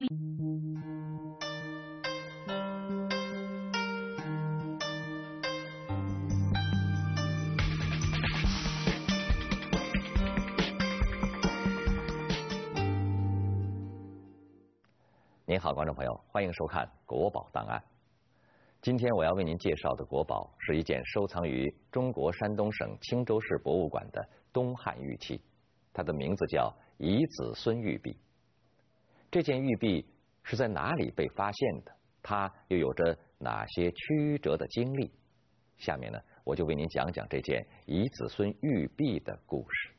您好，观众朋友，欢迎收看《国宝档案》。今天我要为您介绍的国宝是一件收藏于中国山东省青州市博物馆的东汉玉器，它的名字叫遗子孙玉璧。这件玉璧是在哪里被发现的？它又有着哪些曲折的经历？下面呢，我就为您讲讲这件乙子孙玉璧的故事。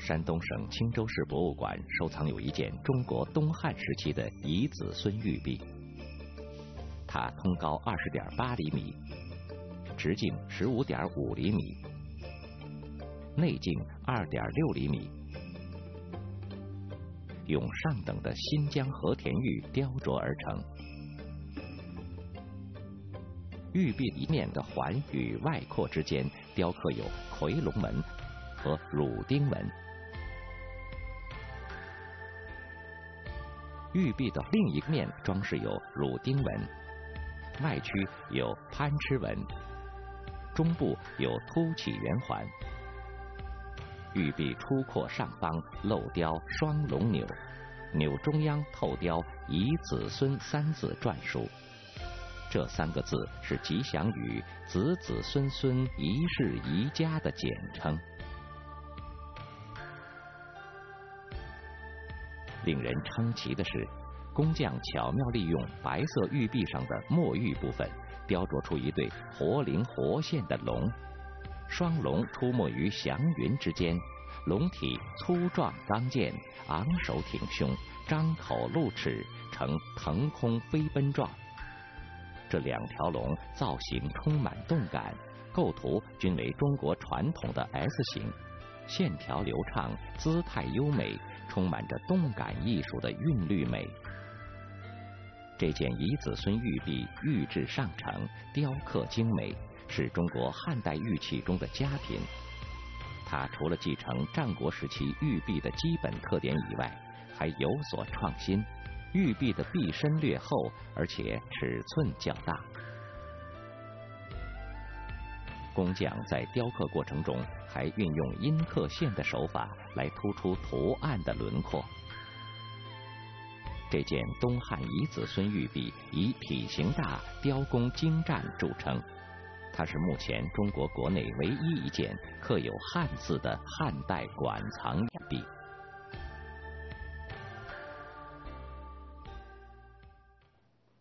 山东省青州市博物馆收藏有一件中国东汉时期的乙子孙玉璧，它通高二十点八厘米，直径十五点五厘米，内径二点六厘米，用上等的新疆和田玉雕琢而成。玉璧一面的环与外廓之间雕刻有夔龙纹和乳钉纹。玉璧的另一面装饰有乳钉纹，外区有攀螭纹，中部有凸起圆环。玉璧出廓上方镂雕双龙钮，钮中央透雕“以子孙”三字篆书，这三个字是吉祥语“子子孙孙一世宜家”的简称。令人称奇的是，工匠巧妙利用白色玉璧上的墨玉部分，雕琢出一对活灵活现的龙。双龙出没于祥云之间，龙体粗壮刚健，昂首挺胸，张口露齿，呈腾空飞奔状。这两条龙造型充满动感，构图均为中国传统的 S 型，线条流畅，姿态优美。充满着动感艺术的韵律美。这件遗子孙玉璧玉质上乘，雕刻精美，是中国汉代玉器中的佳品。它除了继承战国时期玉璧的基本特点以外，还有所创新。玉璧的璧身略厚，而且尺寸较大。工匠在雕刻过程中还运用阴刻线的手法来突出图案的轮廓。这件东汉遗子孙玉璧以体型大、雕工精湛著称，它是目前中国国内唯一一件刻有汉字的汉代馆藏玉璧。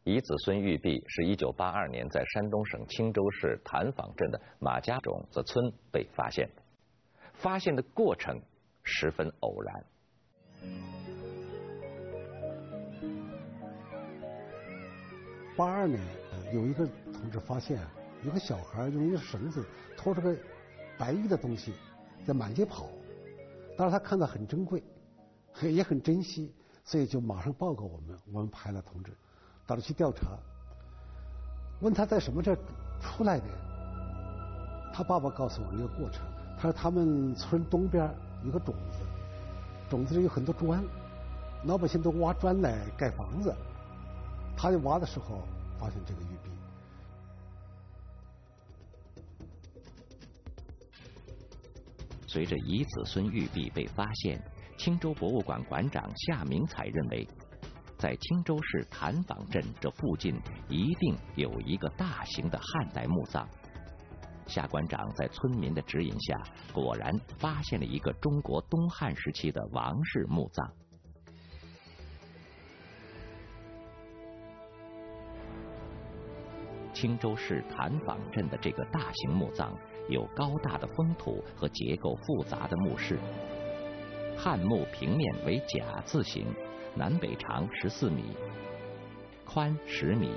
遗子孙玉璧是一九八二年在山东省青州市谭坊镇的马家种子村被发现的，发现的过程十分偶然。八二年，有一个同志发现，有个小孩用一个绳子拖着个白玉的东西在满街跑，当时他看到很珍贵，也很珍惜，所以就马上报告我们，我们派了同志。到了去调查，问他在什么这出来的？他爸爸告诉我一个过程，他说他们村东边有个种子，种子里有很多砖，老百姓都挖砖来盖房子，他就挖的时候发现这个玉璧。随着遗子孙玉璧被发现，青州博物馆馆长夏明才认为。在青州市谭坊镇这附近，一定有一个大型的汉代墓葬。夏馆长在村民的指引下，果然发现了一个中国东汉时期的王室墓葬。青州市谭坊镇的这个大型墓葬，有高大的封土和结构复杂的墓室。汉墓平面为甲字形。南北长十四米，宽十米，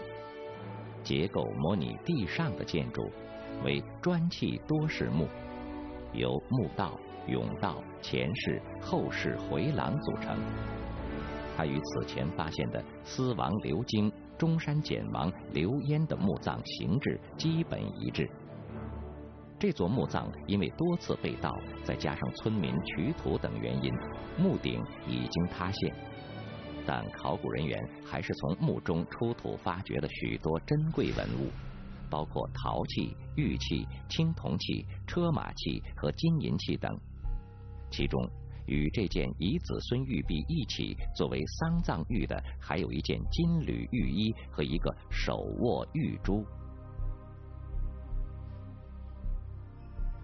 结构模拟地上的建筑，为砖砌多室墓，由墓道、甬道、前室、后室回廊组成。它与此前发现的司王刘京、中山简王刘焉的墓葬形制基本一致。这座墓葬因为多次被盗，再加上村民取土等原因，墓顶已经塌陷。但考古人员还是从墓中出土发掘了许多珍贵文物，包括陶器、玉器、青铜器、车马器和金银器等。其中，与这件遗子孙玉璧一起作为丧葬玉的，还有一件金缕玉衣和一个手握玉珠。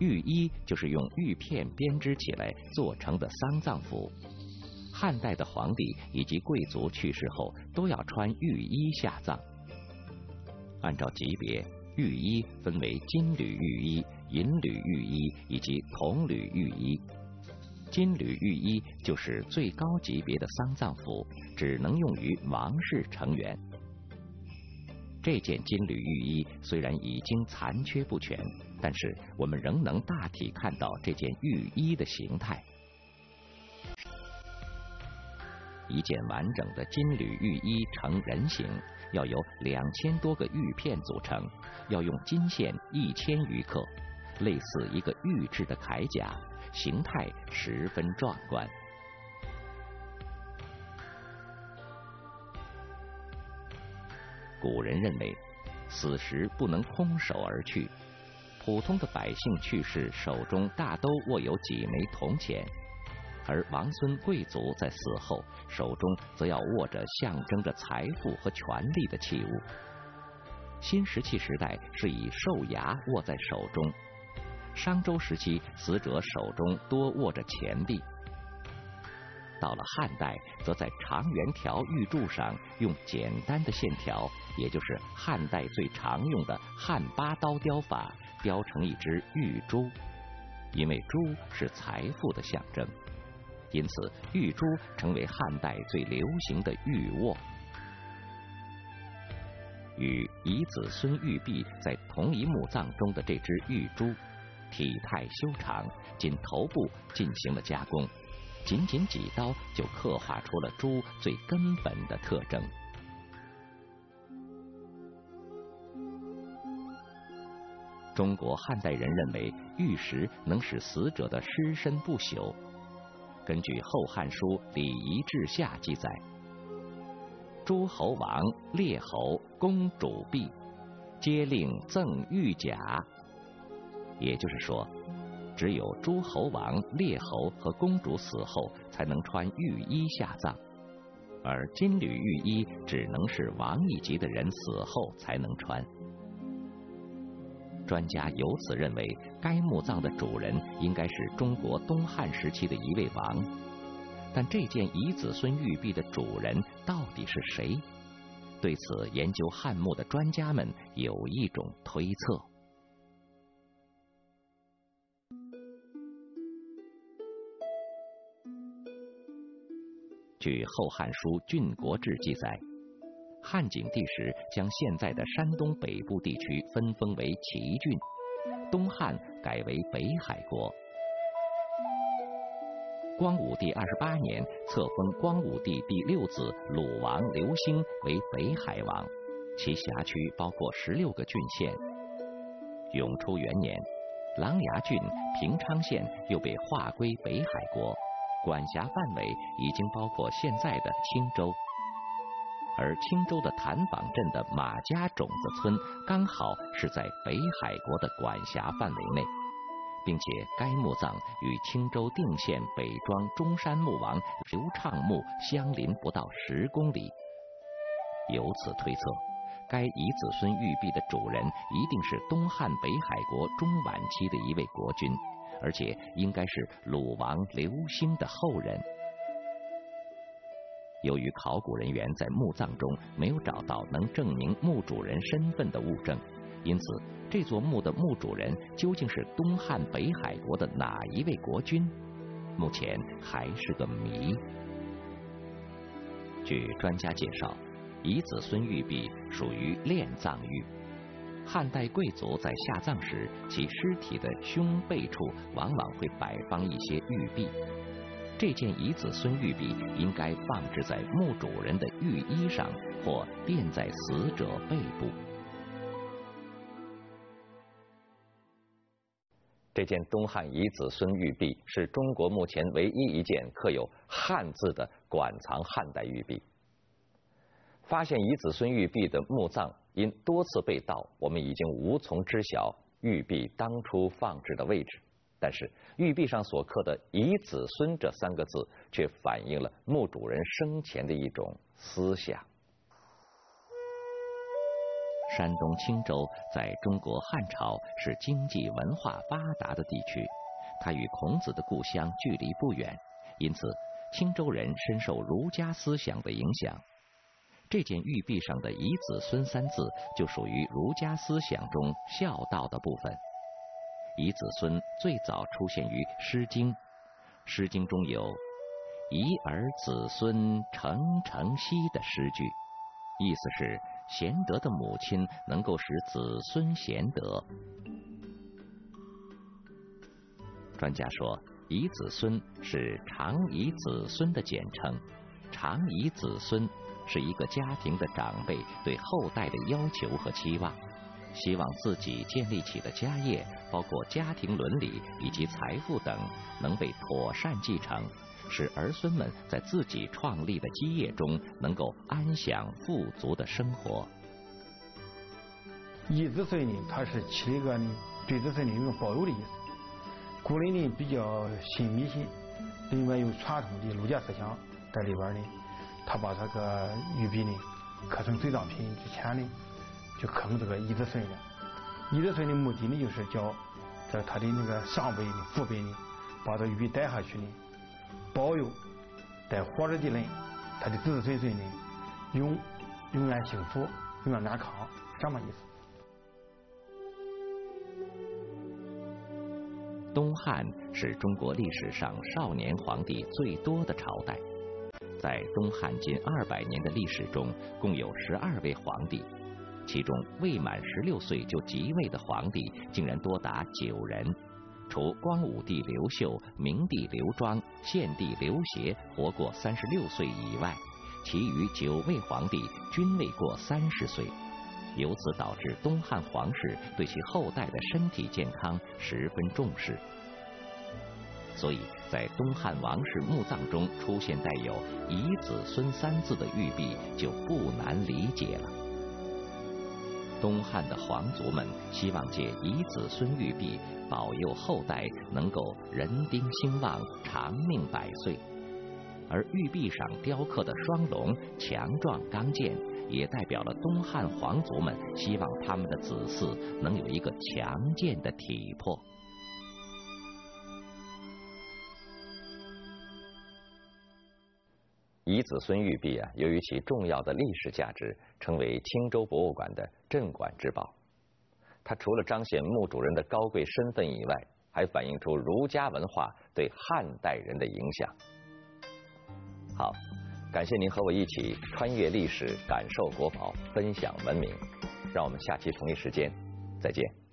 玉衣就是用玉片编织起来做成的丧葬服。汉代的皇帝以及贵族去世后都要穿玉衣下葬。按照级别，玉衣分为金缕玉衣、银缕玉衣以及铜缕玉衣。金缕玉衣就是最高级别的丧葬服，只能用于王室成员。这件金缕玉衣虽然已经残缺不全。但是我们仍能大体看到这件玉衣的形态。一件完整的金缕玉衣成人形，要有两千多个玉片组成，要用金线一千余克，类似一个玉制的铠甲，形态十分壮观。古人认为，死时不能空手而去。普通的百姓去世，手中大都握有几枚铜钱，而王孙贵族在死后，手中则要握着象征着财富和权力的器物。新石器时代是以兽牙握在手中，商周时期死者手中多握着钱币。到了汉代，则在长圆条玉柱上用简单的线条，也就是汉代最常用的汉八刀雕法。雕成一只玉珠，因为珠是财富的象征，因此玉珠成为汉代最流行的玉握。与遗子孙玉璧在同一墓葬中的这只玉珠，体态修长，仅头部进行了加工，仅仅几刀就刻画出了猪最根本的特征。中国汉代人认为玉石能使死者的尸身不朽。根据《后汉书礼仪志下》记载，诸侯王、列侯、公主婢，皆令赠玉甲。也就是说，只有诸侯王、列侯和公主死后才能穿玉衣下葬，而金缕玉衣只能是王一级的人死后才能穿。专家由此认为，该墓葬的主人应该是中国东汉时期的一位王。但这件遗子孙玉璧的主人到底是谁？对此，研究汉墓的专家们有一种推测。据《后汉书郡国志》记载。汉景帝时，将现在的山东北部地区分封为齐郡，东汉改为北海国。光武帝二十八年，册封光武帝第六子鲁王刘兴为北海王，其辖区包括十六个郡县。永初元年，琅琊郡平昌县又被划归北海国，管辖范围已经包括现在的青州。而青州的谭坊镇的马家种子村刚好是在北海国的管辖范围内，并且该墓葬与青州定县北庄中山墓王刘畅墓相邻不到十公里。由此推测，该遗子孙玉璧的主人一定是东汉北海国中晚期的一位国君，而且应该是鲁王刘兴的后人。由于考古人员在墓葬中没有找到能证明墓主人身份的物证，因此这座墓的墓主人究竟是东汉北海国的哪一位国君，目前还是个谜。据专家介绍，遗子孙玉璧属于殓葬玉，汉代贵族在下葬时，其尸体的胸背处往往会摆放一些玉璧。这件遗子孙玉璧应该放置在墓主人的玉衣上，或垫在死者背部。这件东汉遗子孙玉璧是中国目前唯一一件刻有汉字的馆藏汉代玉璧。发现遗子孙玉璧的墓葬因多次被盗，我们已经无从知晓玉璧当初放置的位置。但是玉璧上所刻的“以子孙”这三个字，却反映了墓主人生前的一种思想。山东青州在中国汉朝是经济文化发达的地区，它与孔子的故乡距离不远，因此青州人深受儒家思想的影响。这件玉璧上的“以子孙”三字就属于儒家思想中孝道的部分。以子孙最早出现于《诗经》，《诗经》中有“遗儿子孙成成兮”的诗句，意思是贤德的母亲能够使子孙贤德。专家说，“以子孙”是“长以子孙”的简称，“长以子孙”是一个家庭的长辈对后代的要求和期望。希望自己建立起的家业，包括家庭伦理以及财富等，能被妥善继承，使儿孙们在自己创立的基业中能够安享富足的生活。一子孙呢，它是起一个对子孙的一种保佑的意思。古人呢比较信迷信，另外有传统的儒家思想在里边呢，他把这个玉璧呢刻成随葬品之前呢。就坑这个一子孙了。一子孙的目的呢，就是叫在他的那个上辈呢父辈呢，把这玉璧带下去呢，保佑在活着的人，他的子子孙孙呢，永永远幸福，永远安康，什么意思？东汉是中国历史上少年皇帝最多的朝代，在东汉近二百年的历史中，共有十二位皇帝。其中未满十六岁就即位的皇帝竟然多达九人，除光武帝刘秀、明帝刘庄、献帝刘协活过三十六岁以外，其余九位皇帝均未过三十岁，由此导致东汉皇室对其后代的身体健康十分重视，所以在东汉王室墓葬中出现带有“遗子孙”三字的玉璧，就不难理解了。东汉的皇族们希望借遗子孙玉璧保佑后代能够人丁兴旺、长命百岁，而玉璧上雕刻的双龙强壮刚健，也代表了东汉皇族们希望他们的子嗣能有一个强健的体魄。遗子孙玉璧啊，由于其重要的历史价值，成为青州博物馆的镇馆之宝。它除了彰显墓主人的高贵身份以外，还反映出儒家文化对汉代人的影响。好，感谢您和我一起穿越历史，感受国宝，分享文明。让我们下期同一时间再见。